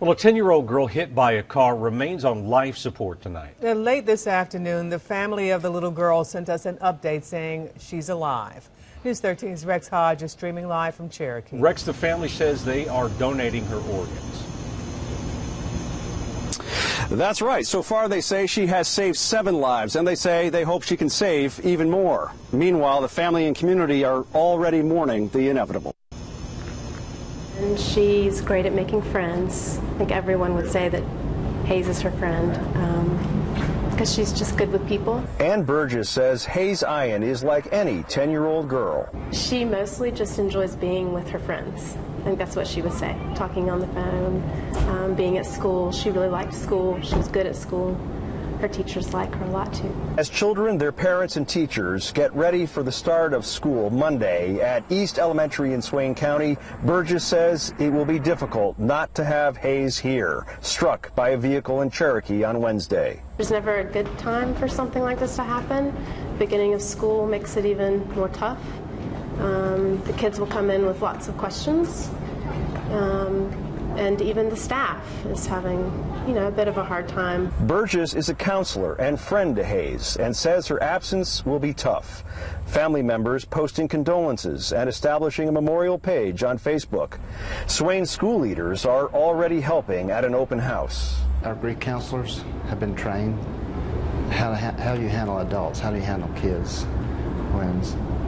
Well, a 10 year old girl hit by a car remains on life support tonight. Uh, Late this afternoon, the family of the little girl sent us an update saying she's alive. News 13's Rex Hodge is streaming live from Cherokee. Rex, the family says they are donating her organs. That's right. So far, they say she has saved seven lives, and they say they hope she can save even more. Meanwhile, the family and community are already mourning the inevitable. And she's great at making friends. I think everyone would say that Haze is her friend because she's just good with people. Ann Burgess says Haze Ayen is like any 10 year old girl. She mostly just enjoys being with her friends. I think that's what she would say. Talking on the phone, um, being at school. She really liked school. She was good at school. Her teachers like her a lot too. As children, their parents, and teachers get ready for the start of school Monday at East Elementary in Swain County, Burgess says it will be difficult not to have Haze here, struck by a vehicle in Cherokee on Wednesday. There's never a good time for something like this to happen. Beginning of school makes it even more tough. Um, the kids will come in with lots of questions. Um, and even the staff is having, you know, a bit of a hard time. Burgess is a counselor and friend to Haze and says her absence will be tough. Family members posting condolences and establishing a memorial page on Facebook. Swain school leaders are already helping at an open house. Our grief counselors have been trained how, to ha- how do you handle adults, how do you handle kids when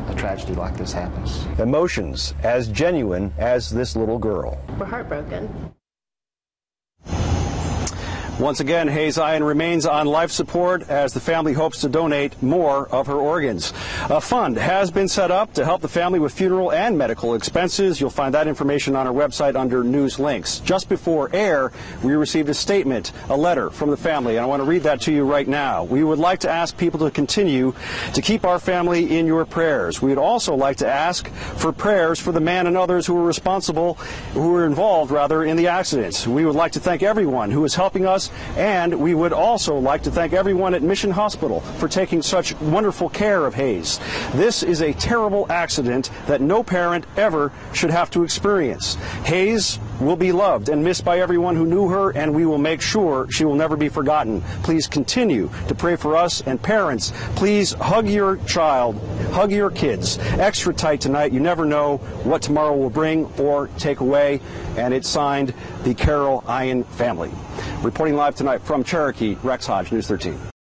a tragedy like this happens. Emotions as genuine as this little girl. We're heartbroken. Once again, Haze Ayen remains on life support as the family hopes to donate more of her organs. A fund has been set up to help the family with funeral and medical expenses. You'll find that information on our website under news links. Just before air, we received a statement, a letter from the family, and I want to read that to you right now. We would like to ask people to continue to keep our family in your prayers. We would also like to ask for prayers for the man and others who were responsible, who were involved rather, in the accident. We would like to thank everyone who is helping us and we would also like to thank everyone at Mission Hospital for taking such wonderful care of Haze. This is a terrible accident that no parent ever should have to experience. Haze will be loved and missed by everyone who knew her, and we will make sure she will never be forgotten. Please continue to pray for us and parents. Please hug your child, hug your kids extra tight tonight. You never know what tomorrow will bring or take away. And it's signed the Carol Ayen family. Reporting live tonight from Cherokee, Rex Hodge, News 13.